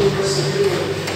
Deus,